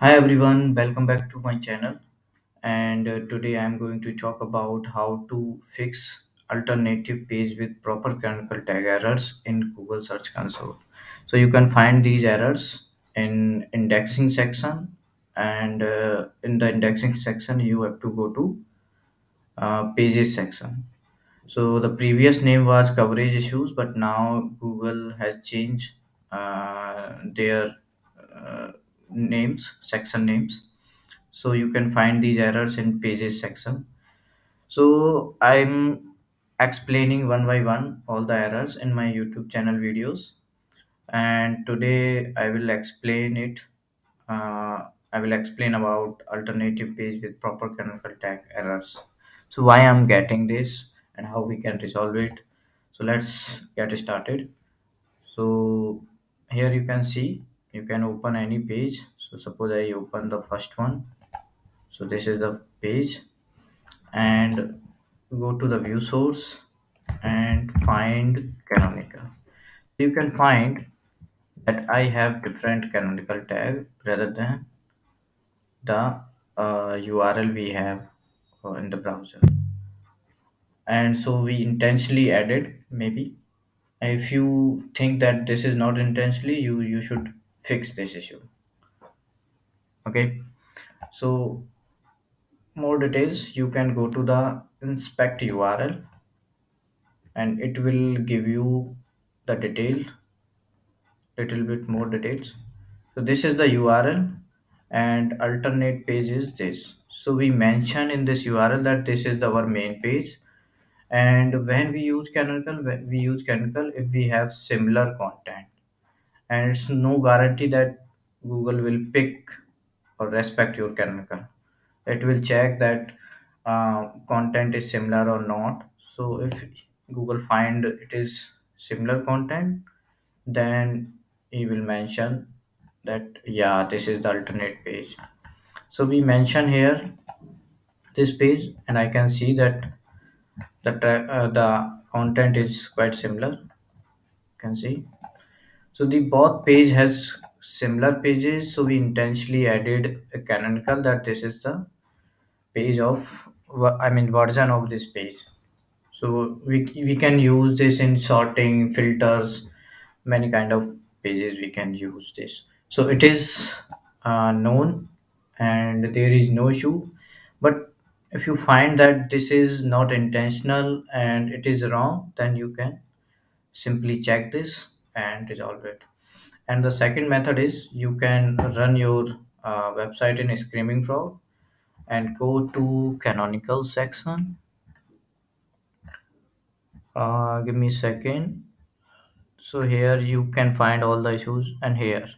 Hi everyone, welcome back to my channel. And uh, today I'm going to talk about how to fix alternative page with proper canonical tag errors in Google Search Console. So you can find these errors in indexing section, and uh, in the indexing section you have to go to uh, pages section. So the previous name was coverage issues, but now Google has changed uh, their names, section names. So you can find these errors in pages section. So i'm explaining one by one all the errors in my youtube channel videos. And today i will explain it uh, i will explain about alternative page with proper canonical tag errors. So why i'm getting this and how we can resolve it. So let's get started. So here you can see you can open any page. So suppose i open the first one. So this is the page. And go to the view source and find canonical. You can find that i have different canonical tag rather than the uh, url we have uh, in the browser. And so we intentionally added maybe. If you think that this is not intentionally you you should fix this issue. Okay. So more details you can go to the inspect url and it will give you the detail little bit more details. So this is the url and alternate page is this. So we mention in this url that this is our main page and when we use canonical when we use canonical if we have similar content and it's no guarantee that google will pick or respect your canonical. It will check that uh, content is similar or not. So if google find it is similar content then he will mention that yeah this is the alternate page. So we mention here this page and i can see that the uh, the content is quite similar. You can see so the both page has similar pages. So we intentionally added a canonical that this is the page of i mean version of this page. So we, we can use this in sorting filters many kind of pages we can use this. So it is uh, known and there is no issue. But if you find that this is not intentional and it is wrong then you can simply check this and resolve it. And the second method is you can run your uh, website in screaming frog and go to canonical section. Uh, give me a second. So here you can find all the issues and here.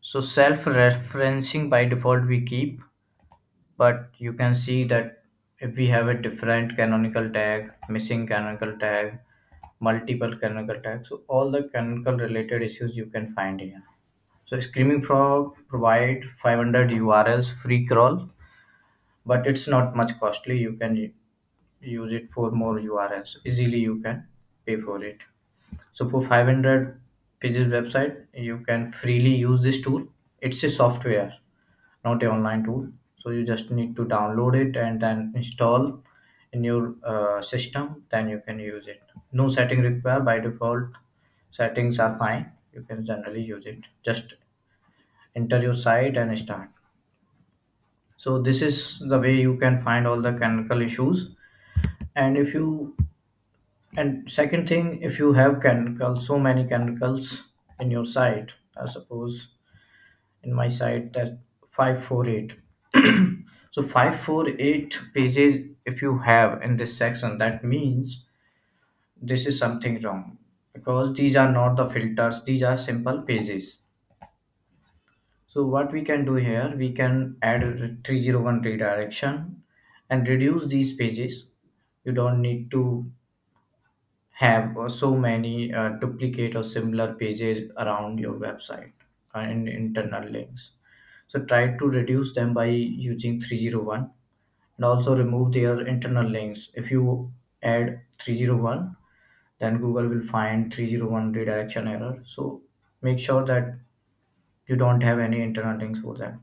So self-referencing by default we keep but you can see that if we have a different canonical tag missing canonical tag multiple canonical tags so all the canonical related issues you can find here. So screaming frog provide 500 urls free crawl but it's not much costly. You can use it for more urls easily you can pay for it. So for 500 pages website you can freely use this tool. It's a software not a online tool. So you just need to download it and then install in your uh, system then you can use it no setting required by default. Settings are fine. You can generally use it. Just enter your site and start. So this is the way you can find all the canonical issues. And if you and second thing if you have canonical so many canonicals in your site i suppose in my site that 548 so 548 pages if you have in this section that means this is something wrong. Because these are not the filters these are simple pages. So what we can do here we can add a 301 redirection and reduce these pages. You don't need to have uh, so many uh, duplicate or similar pages around your website and internal links. So try to reduce them by using 301 and also remove their internal links. If you add 301 then google will find 301 redirection error. So make sure that you don't have any internal links for that